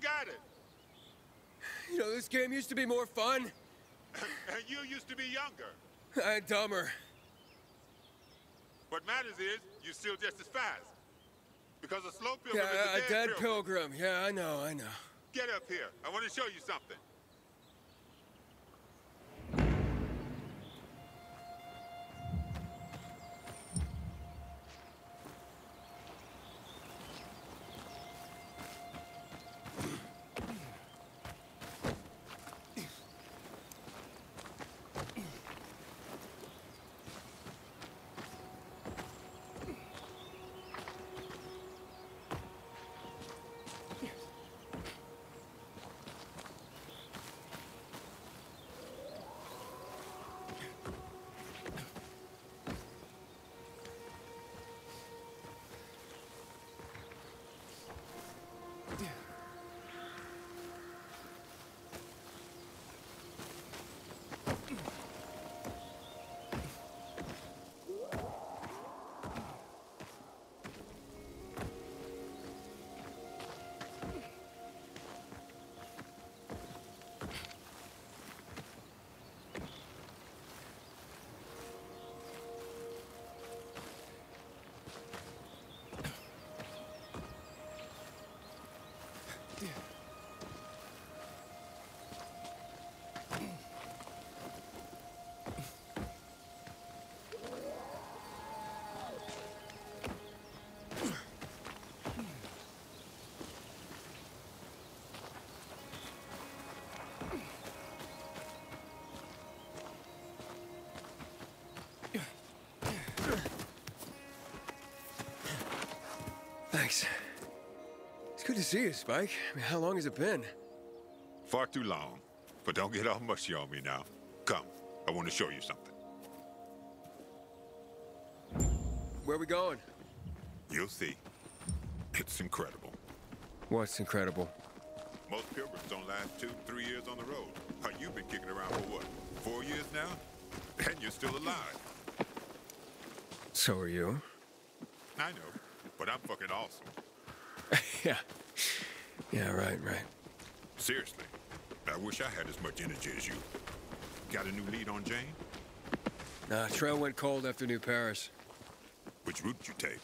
You still got it. You know, this game used to be more fun. and you used to be younger. And dumber. What matters is, you're still just as fast. Because a slow pilgrim Yeah, is a a dead, dead pilgrim. Yeah, I know, I know. Get up here. I want to show you something. Thanks. It's good to see you, Spike. I mean, how long has it been? Far too long. But don't get all mushy on me now. Come, I want to show you something. Where are we going? You'll see. It's incredible. What's incredible? Most pilgrims don't last two, three years on the road. How you've been kicking around for what, four years now? And you're still alive. So are you. I know, but I'm fucking awesome. yeah. Yeah, right, right. Seriously, I wish I had as much energy as you. Got a new lead on Jane? Nah, trail went cold after New Paris. Which route you take?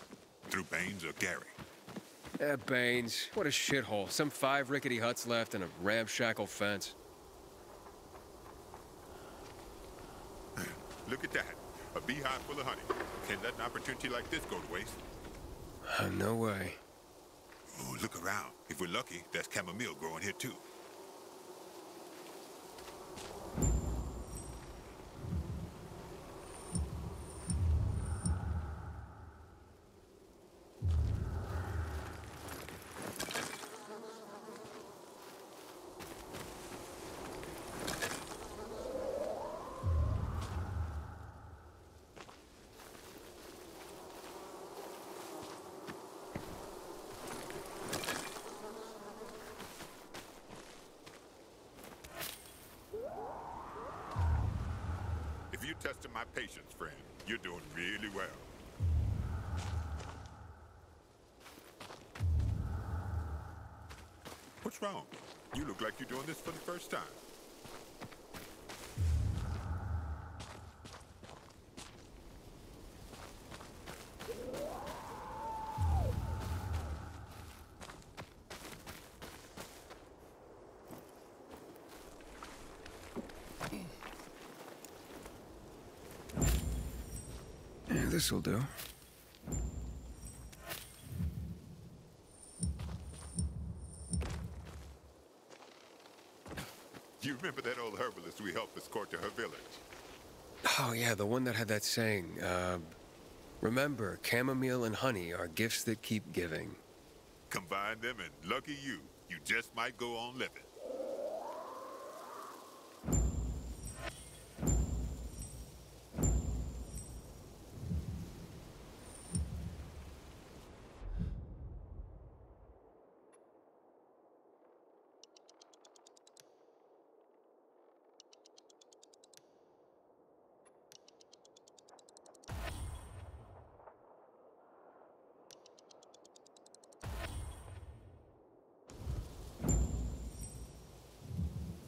Through Baines or Gary? Eh, Baines. What a shithole. Some five rickety huts left and a ramshackle fence. Look at that. A beehive full of honey. Can't let an opportunity like this go to waste. Uh, no way. Oh, look around. If we're lucky, there's chamomile growing here too. Testing my patience, friend, you're doing really well. What's wrong? You look like you're doing this for the first time. Yeah, this'll do. You remember that old herbalist we helped escort to her village? Oh, yeah, the one that had that saying, uh, remember, chamomile and honey are gifts that keep giving. Combine them and lucky you, you just might go on living.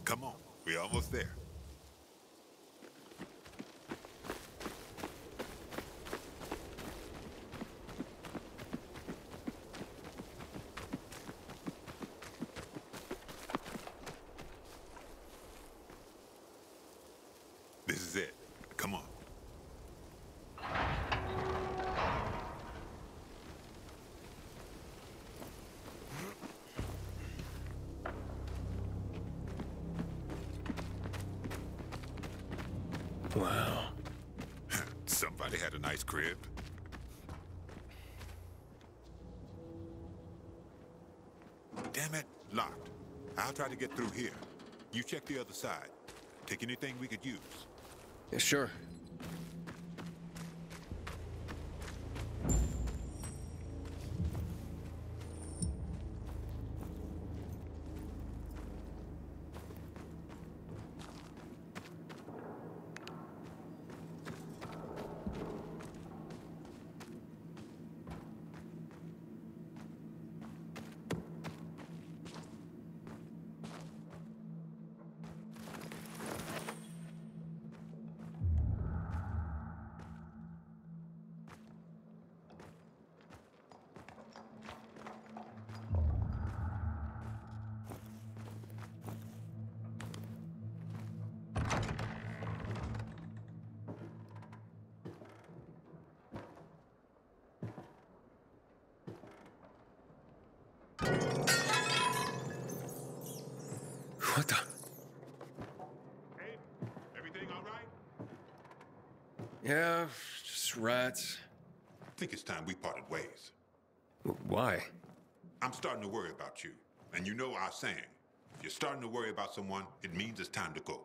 Come on, we're almost there. This is it. Come on. Wow. Somebody had a nice crib. Damn it, locked. I'll try to get through here. You check the other side. Take anything we could use. Yeah, sure. Just rats. I think it's time we parted ways. Why? I'm starting to worry about you. And you know our saying. If you're starting to worry about someone, it means it's time to go.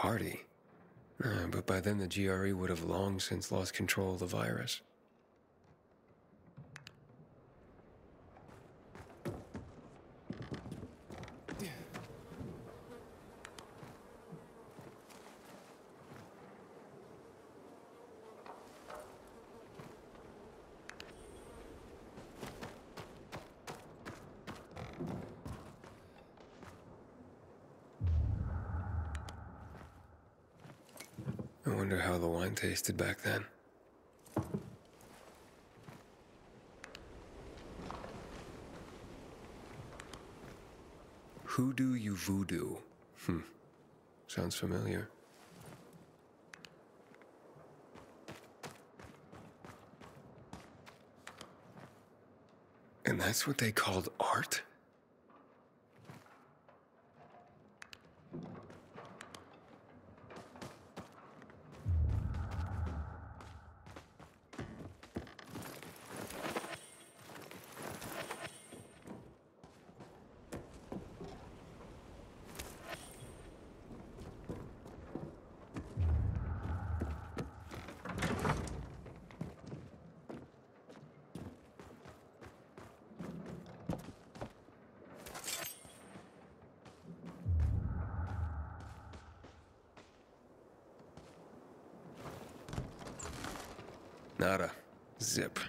Party. Uh, but by then the GRE would have long since lost control of the virus. I wonder how the wine tasted back then. Who do you voodoo? Hmm. Sounds familiar. And that's what they called art? Nada. Zip.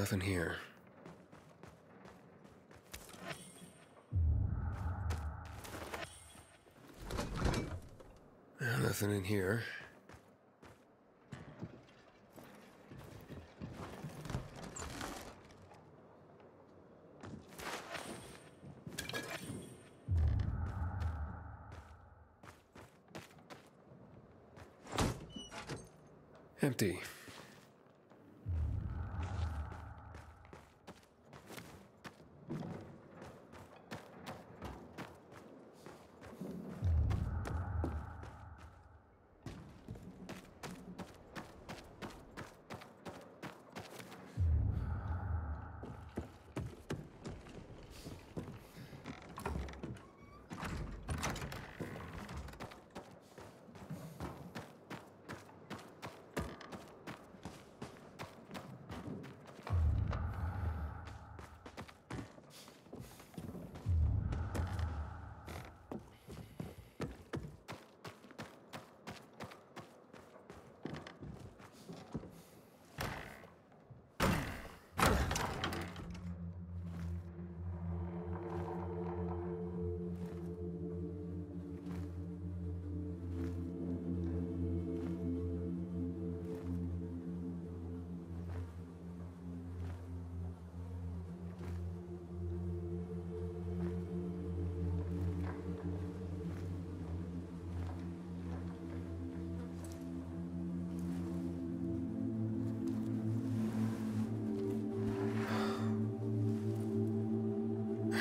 Nothing here. Nothing in here. Empty.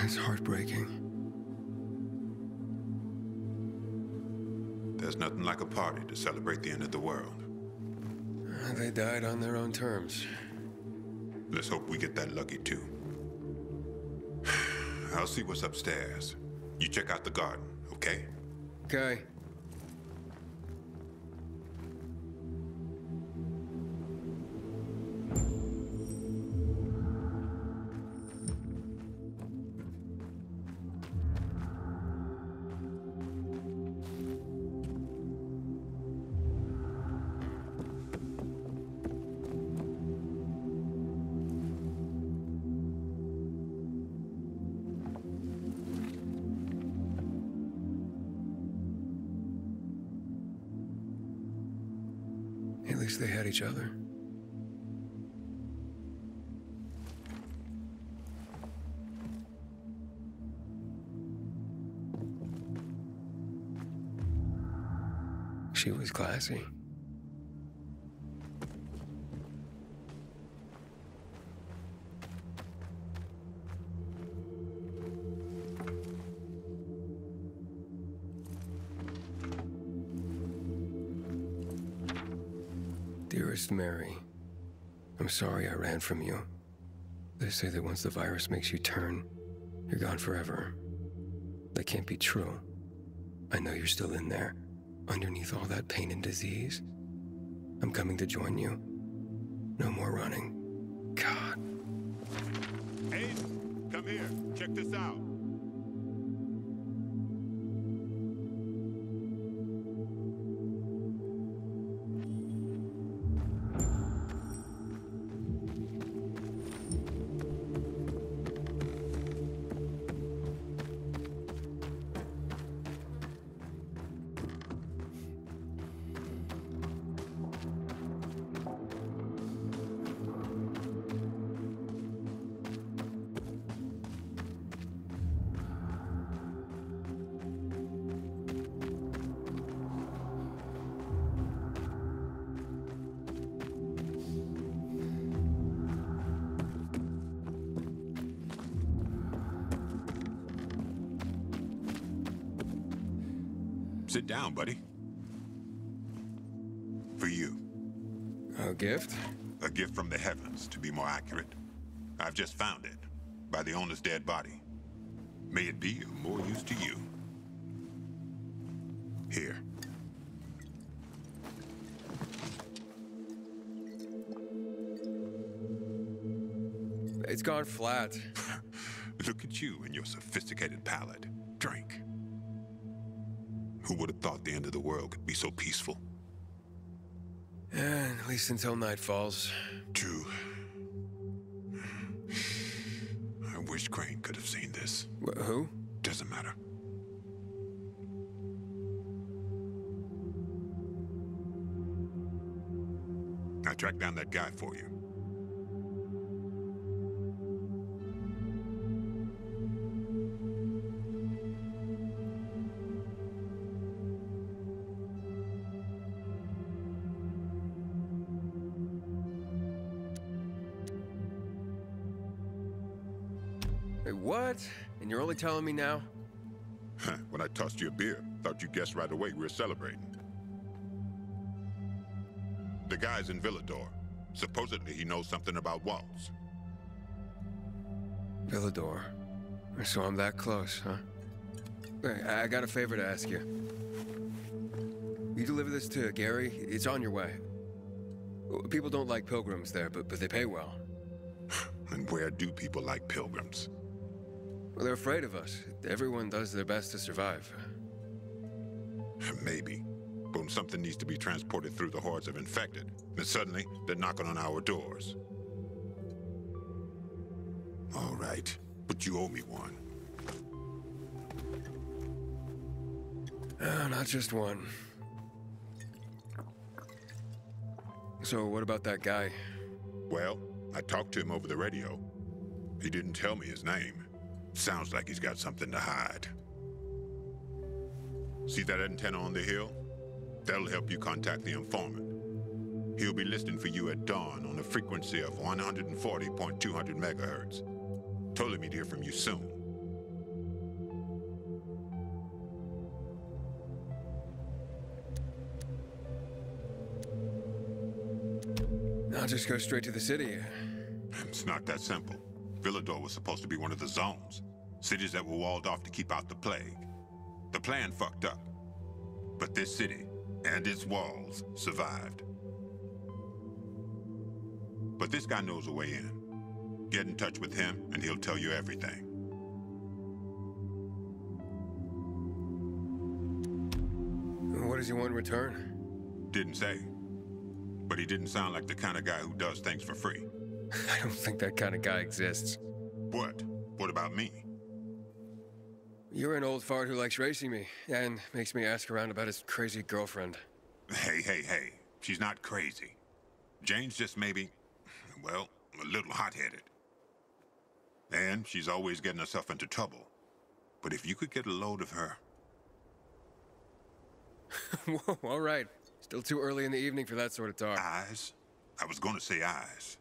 That's heartbreaking. There's nothing like a party to celebrate the end of the world. They died on their own terms. Let's hope we get that lucky too. I'll see what's upstairs. You check out the garden, okay? Okay. They had each other. She was classy. Sorry I ran from you. They say that once the virus makes you turn, you're gone forever. That can't be true. I know you're still in there, underneath all that pain and disease. I'm coming to join you. No more running. God. Aiden, come here. Check this out. I've just found it, by the owner's dead body. May it be of more use to you. Here. It's gone flat. Look at you and your sophisticated palate. Drink. Who would have thought the end of the world could be so peaceful? And at least until night falls. True. Crane could have seen this. Wh- who? Doesn't matter. I tracked down that guy for you. And you're only telling me now? when I tossed you a beer, thought you guessed right away we were celebrating. The guy's in Villedor. Supposedly he knows something about walls. Villedor. So I'm that close, huh? Hey, I got a favor to ask you. You deliver this to Gary? It's on your way. People don't like pilgrims there, but, but they pay well. And where do people like pilgrims? Well, they're afraid of us. Everyone does their best to survive. Maybe. But when something needs to be transported through the hordes of infected, then suddenly they're knocking on our doors. All right, but you owe me one. Uh, not just one. So, what about that guy? Well, I talked to him over the radio. He didn't tell me his name. Sounds like he's got something to hide. See that antenna on the hill? That'll help you contact the informant. He'll be listening for you at dawn on a frequency of 140.200 megahertz. Told him he'd hear from you soon. I'll just go straight to the city. It's not that simple. Villedor was supposed to be one of the zones. Cities that were walled off to keep out the plague. The plan fucked up. But this city and its walls survived. But this guy knows a way in. Get in touch with him and he'll tell you everything. What does he want in return? Didn't say. But he didn't sound like the kind of guy who does things for free. I don't think that kind of guy exists. What? What about me? You're an old fart who likes racing me, and makes me ask around about his crazy girlfriend. Hey, hey, hey. She's not crazy. Jane's just maybe, well, a little hot-headed. And she's always getting herself into trouble. But if you could get a load of her, Whoa, all right. Still too early in the evening for that sort of talk. eyes, I was gonna say eyes.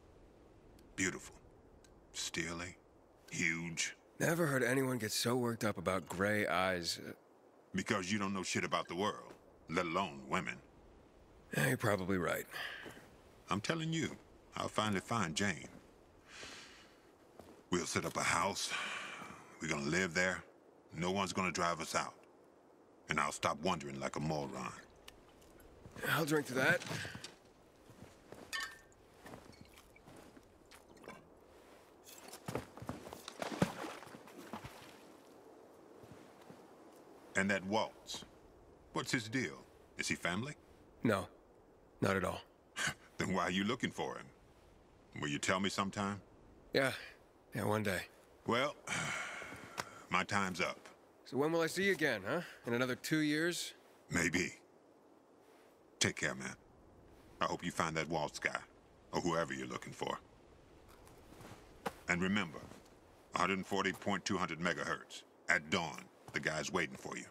Beautiful. Steely. Huge. Never heard anyone get so worked up about gray eyes. Because you don't know shit about the world, let alone women. eh, you're probably right. I'm telling you, I'll finally find Jane. We'll set up a house. We're gonna live there. No one's gonna drive us out. And I'll stop wondering like a moron. I'll drink to that. And that Waltz. What's his deal? Is he family? No, not at all. Then why are you looking for him? Will you tell me sometime? Yeah, yeah, one day. Well, my time's up. So when will I see you again, huh? In another two years? Maybe. Take care, man. I hope you find that Waltz guy, or whoever you're looking for. And remember, 140.200 megahertz. At dawn, the guy's waiting for you.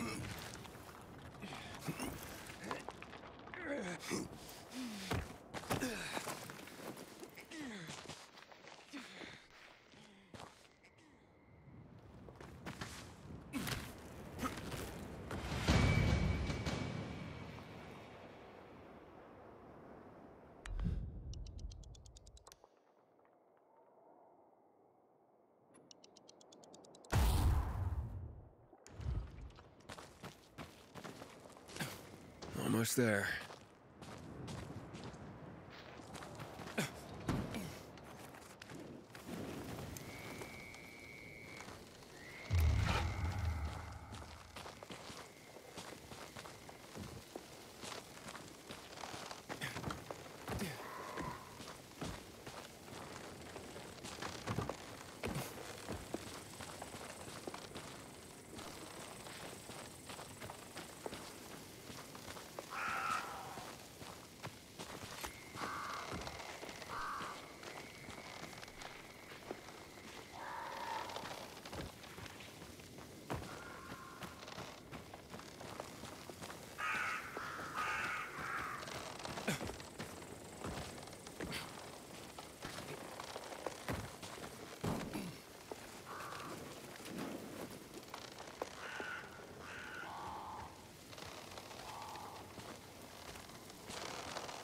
Hmm. Almost there.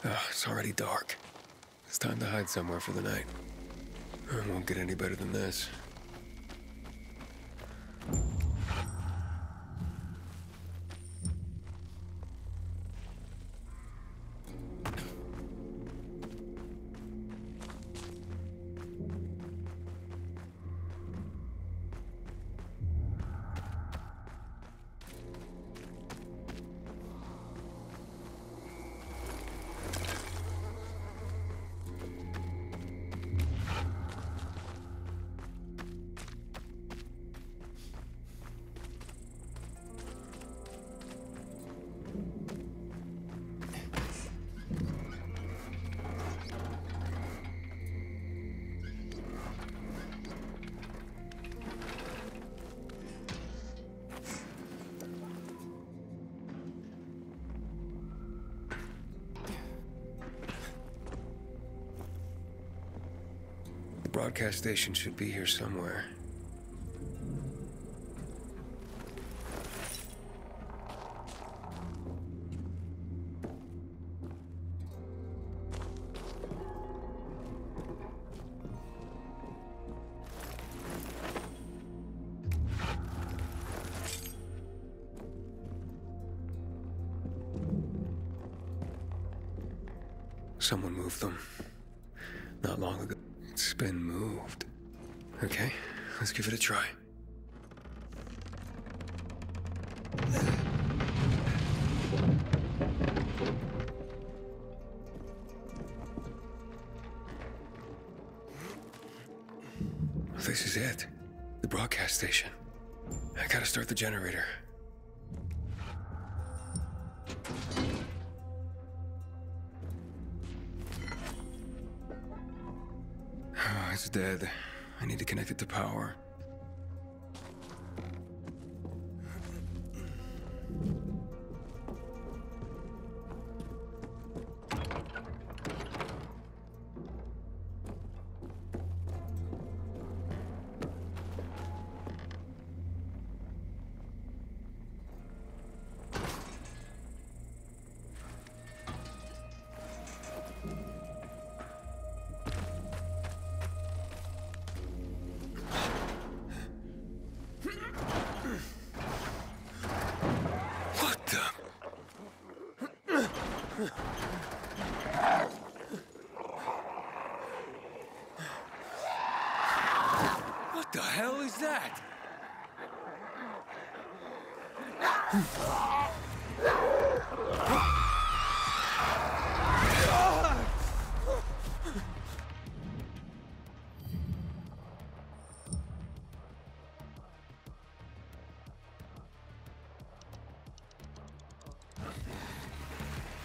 Ugh, it's already dark. It's time to hide somewhere for the night. It won't get any better than this. Broadcast station should be here somewhere. Give it a try. This is it. The broadcast station. I gotta start the generator. Oh, it's dead. I need to connect it to power.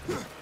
Huh?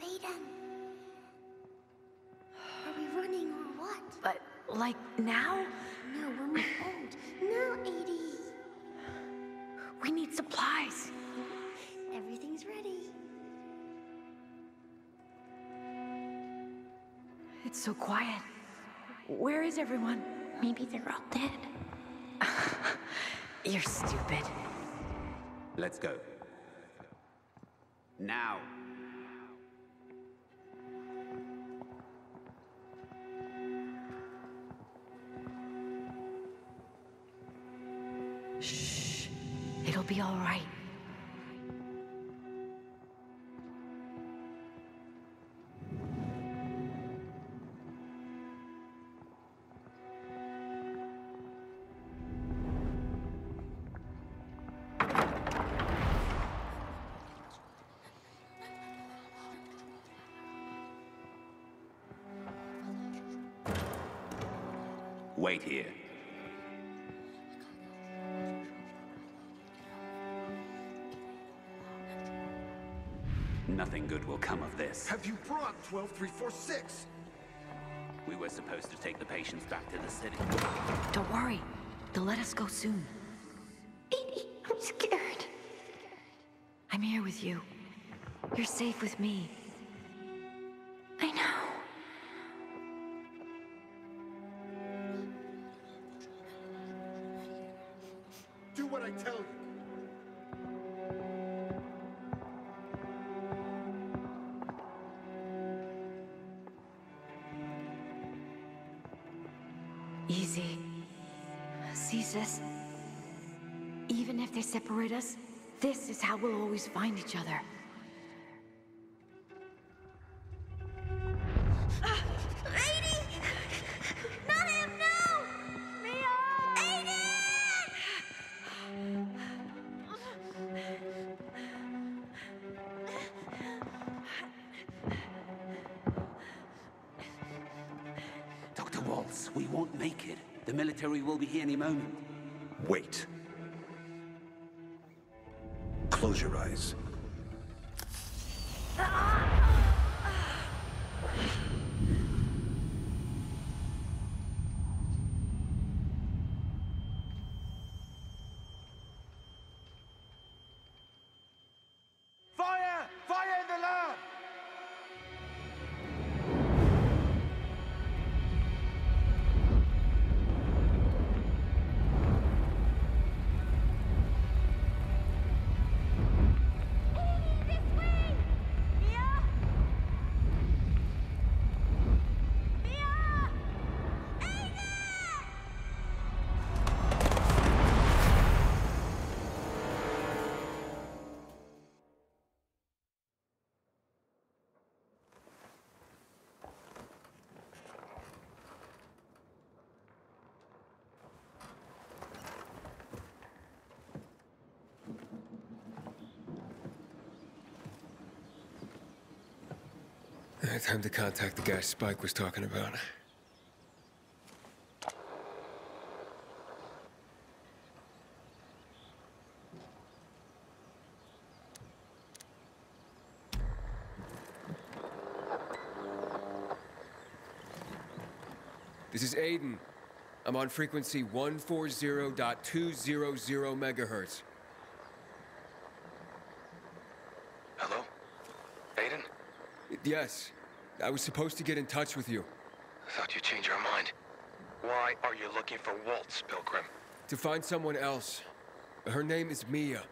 Aiden. Are we running or what? But, like, now? No, we're not old. No, 80. We need supplies. Everything's ready. It's so quiet. Where is everyone? Maybe they're all dead. You're stupid. Let's go. Now. Have you brought 12346? We were supposed to take the patients back to the city. Don't worry. They'll let us go soon. Aiden, I'm scared. I'm here with you. You're safe with me. This we'll always find each other. Aiden! Not him, no! Mia! Dr. Waltz, we won't make it. The military will be here any moment. Wait. Close. Time to contact the guy Spike was talking about. This is Aiden. I'm on frequency 140.200 megahertz. Hello? Aiden? Yes, I was supposed to get in touch with you. I thought you'd change your mind. Why are you looking for Waltz, Pilgrim? To find someone else. Her name is Mia.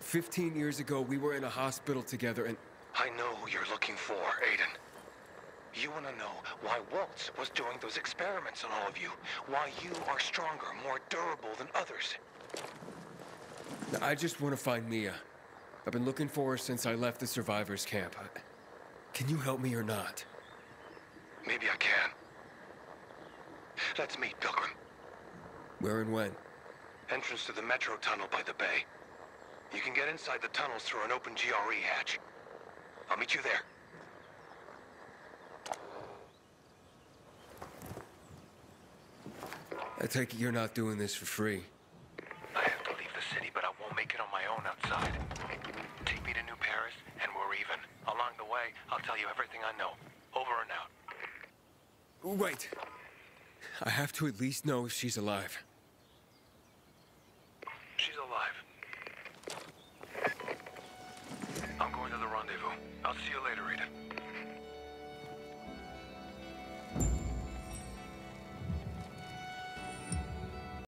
Fifteen years ago, we were in a hospital together and. I know who you're looking for, Aiden. You want to know why Waltz was doing those experiments on all of you. Why you are stronger, more durable than others. I just want to find Mia. I've been looking for her since I left the survivors camp. Can you help me or not? Maybe I can. Let's meet, Pilgrim. Where and when? Entrance to the metro tunnel by the bay. You can get inside the tunnels through an open GRE hatch. I'll meet you there. I take it you're not doing this for free. I have to leave the city, but I won't make it on my own outside. Take me to New Paris, and we're even. Along the way, I'll tell you everything I know. Over and out. Wait. I have to at least know if she's alive. She's alive. I'm going to the rendezvous. I'll see you later.